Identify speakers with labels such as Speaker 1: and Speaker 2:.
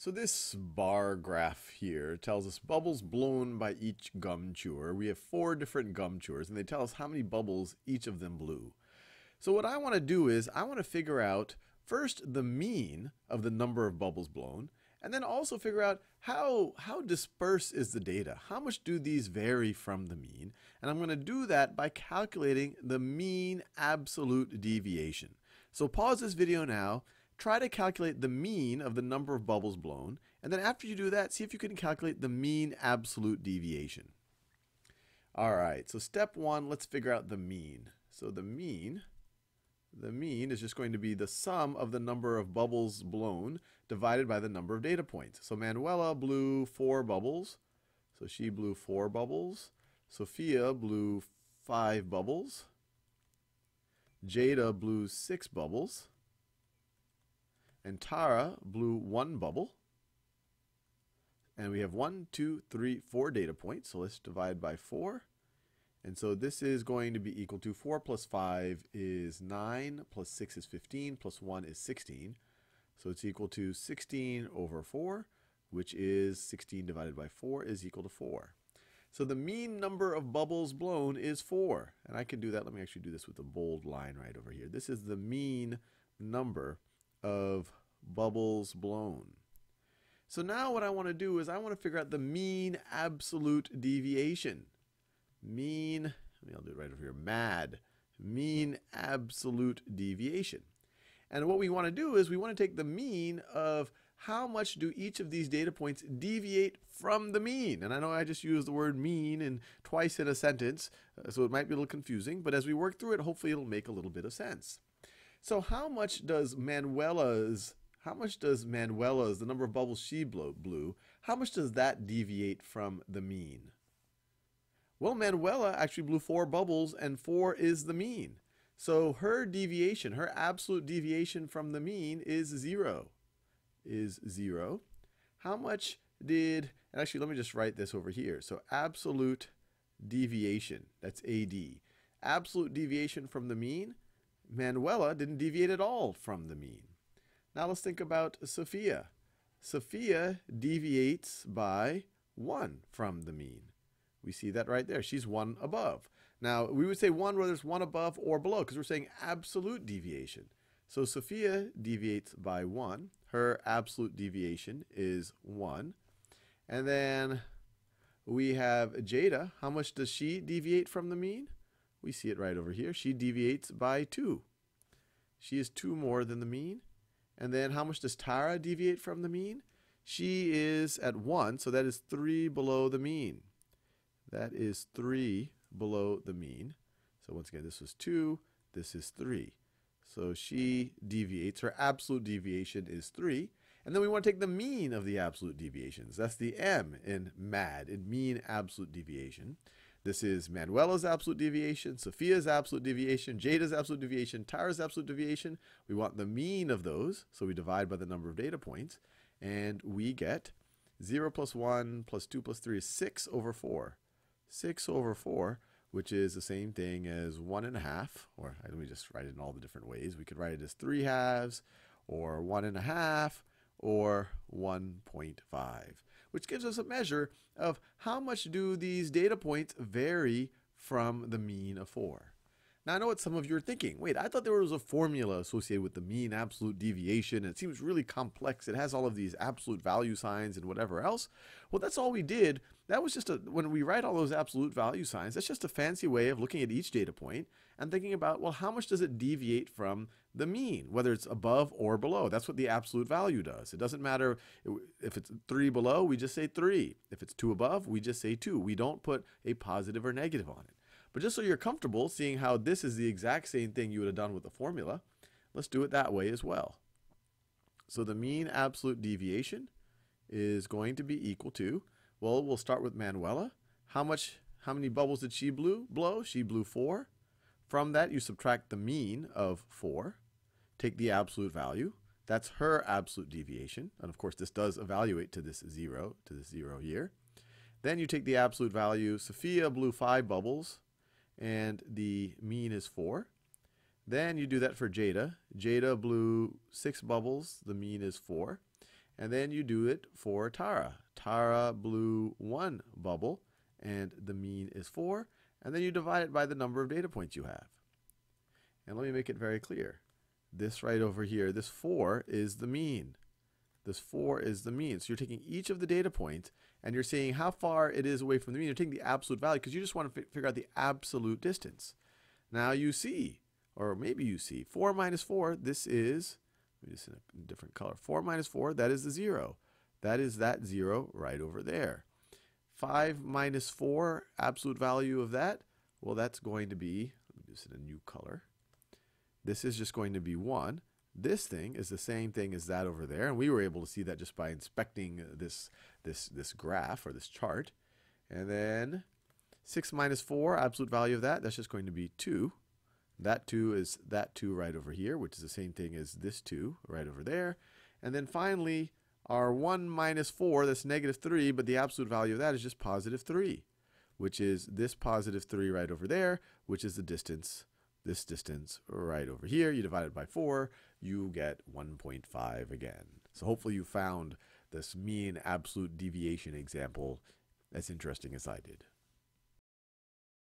Speaker 1: So this bar graph here tells us bubbles blown by each gum chewer. We have four different gum chewers and they tell us how many bubbles each of them blew. So what I want to do is I want to figure out first the mean of the number of bubbles blown and then also figure out how, how dispersed is the data? How much do these vary from the mean? And I'm going to do that by calculating the mean absolute deviation. So pause this video now try to calculate the mean of the number of bubbles blown, and then after you do that, see if you can calculate the mean absolute deviation. All right, so step one, let's figure out the mean. So the mean, the mean is just going to be the sum of the number of bubbles blown divided by the number of data points. So Manuela blew four bubbles, so she blew four bubbles. Sophia blew five bubbles. Jada blew six bubbles and Tara blew one bubble. And we have one, two, three, four data points. So let's divide by four. And so this is going to be equal to 4 plus 5 is 9, plus 6 is 15, plus 1 is 16. So it's equal to 16 over 4, which is 16 divided by 4 is equal to 4. So the mean number of bubbles blown is 4. And I can do that. Let me actually do this with a bold line right over here. This is the mean number of bubbles blown. So now what I want to do is I want to figure out the mean absolute deviation. Mean, maybe I'll do it right over here, MAD, mean absolute deviation. And what we want to do is we want to take the mean of how much do each of these data points deviate from the mean? And I know I just used the word mean and twice in a sentence, uh, so it might be a little confusing, but as we work through it, hopefully it'll make a little bit of sense. So how much does Manuela's how much does Manuela's, the number of bubbles she blew, how much does that deviate from the mean? Well, Manuela actually blew four bubbles and four is the mean. So her deviation, her absolute deviation from the mean is zero, is zero. How much did, and actually let me just write this over here. So absolute deviation, that's AD. Absolute deviation from the mean, Manuela didn't deviate at all from the mean. Now let's think about Sophia. Sophia deviates by 1 from the mean. We see that right there. She's 1 above. Now, we would say 1 whether it's 1 above or below because we're saying absolute deviation. So Sophia deviates by 1. Her absolute deviation is 1. And then we have Jada. How much does she deviate from the mean? We see it right over here. She deviates by 2. She is 2 more than the mean. And then how much does Tara deviate from the mean? She is at 1, so that is 3 below the mean. That is 3 below the mean. So once again, this was 2, this is 3. So she deviates, her absolute deviation is 3. And then we want to take the mean of the absolute deviations. That's the M in MAD, in mean absolute deviation. This is Manuela's absolute deviation, Sophia's absolute deviation, Jada's absolute deviation, Tara's absolute deviation. We want the mean of those, so we divide by the number of data points, and we get 0 plus 1 plus 2 plus 3 is 6 over 4. 6 over 4, which is the same thing as 1 and a half, or let me just write it in all the different ways. We could write it as 3 halves, or 1 and a half, or 1.5 which gives us a measure of how much do these data points vary from the mean of 4. Now I know what some of you are thinking. Wait, I thought there was a formula associated with the mean absolute deviation. It seems really complex. It has all of these absolute value signs and whatever else. Well, that's all we did. That was just a, when we write all those absolute value signs, that's just a fancy way of looking at each data point and thinking about, well, how much does it deviate from the mean, whether it's above or below. That's what the absolute value does. It doesn't matter if it's 3 below, we just say 3. If it's 2 above, we just say 2. We don't put a positive or negative on it. But just so you're comfortable seeing how this is the exact same thing you would have done with the formula, let's do it that way as well. So the mean absolute deviation is going to be equal to, well, we'll start with Manuela. How much, how many bubbles did she blew, blow? She blew 4. From that, you subtract the mean of 4, take the absolute value. That's her absolute deviation. And of course, this does evaluate to this 0, to this 0 here. Then you take the absolute value. Sophia blew 5 bubbles, and the mean is 4. Then you do that for Jada. Jada blew 6 bubbles. The mean is 4. And then you do it for Tara. Tara blew one bubble, and the mean is 4. And then you divide it by the number of data points you have. And let me make it very clear. This right over here, this 4 is the mean. This 4 is the mean. So you're taking each of the data points and you're seeing how far it is away from the mean. You're taking the absolute value because you just want to figure out the absolute distance. Now you see, or maybe you see, 4 minus 4, this is, let me just in a different color. 4 minus 4, that is the 0. That is that 0 right over there. 5 minus 4, absolute value of that, well, that's going to be, let me this in a new color. This is just going to be 1. This thing is the same thing as that over there, and we were able to see that just by inspecting this, this, this graph or this chart. And then 6 minus 4, absolute value of that, that's just going to be 2. That 2 is that 2 right over here, which is the same thing as this 2 right over there. And then finally, our 1 minus 4, that's negative 3, but the absolute value of that is just positive 3, which is this positive 3 right over there, which is the distance, this distance right over here. You divide it by 4, you get 1.5 again. So hopefully you found this mean absolute deviation example as interesting as I did.